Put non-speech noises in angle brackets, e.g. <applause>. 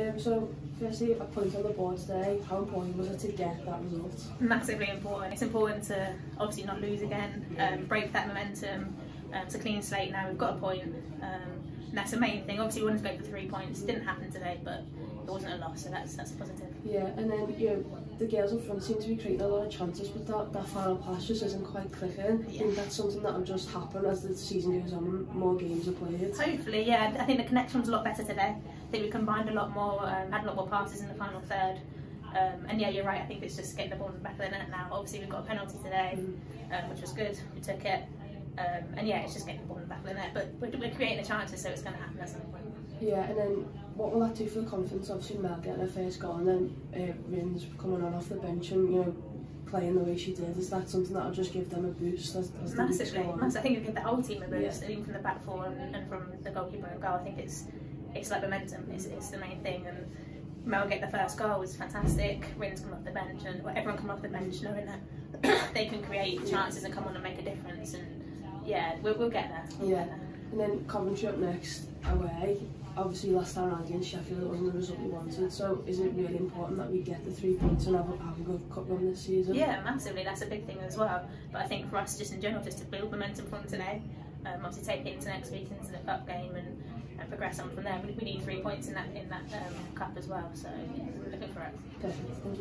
Um, so, firstly, a point on the board today. How important was it to get that result? Massively important. It's important to obviously not lose again, um, break that momentum. Um, it's a clean slate now. We've got a point. Um, and that's the main thing. Obviously, we wanted to go for three points. Didn't happen today, but it wasn't a loss, so that's that's positive. Yeah, and then you know the girls up front seem to be creating a lot of chances, but that, that final pass just isn't quite clicking. I think that's something that will just happen as the season goes on more games are played. Hopefully, yeah. I think the connection was a lot better today. I think we combined a lot more, um, had a lot more passes in the final third. Um, and yeah, you're right. I think it's just getting the ball in the back of the net now. Obviously, we've got a penalty today, um, which was good. We took it. Um, and yeah, it's just getting the ball in the back of the net. But we're, we're creating the chances, so it's going to happen at some point. Yeah, and then what will that do for the confidence? Obviously, Mel getting her first goal, and then uh, Rins coming on off the bench and you know playing the way she did. Is that something that'll just give them a boost as, as Massively, massive. I think it'll give the whole team a boost, Yeah. even from the back four and, and from the goalkeeper and goal. I think it's it's like momentum. It's, it's the main thing. And Mel get the first goal was fantastic. Rins come off the bench, and well, everyone come off the bench knowing that <coughs> they can create chances and come on and make a difference. And yeah, we'll, we'll get there. We'll Yeah. get there. And then Coventry up next away. Obviously, last time around against Sheffield, it wasn't the result we wanted. So, is it really important that we get the three points and have a, have a good cup run this season? Yeah, massively. That's a big thing as well. But I think for us, just in general, just to build momentum from today, um, obviously take it into next week, into the cup game, and, and progress on from there. We, we need three points in that in that um, cup as well. So yeah, looking for it. Definitely. Thank you.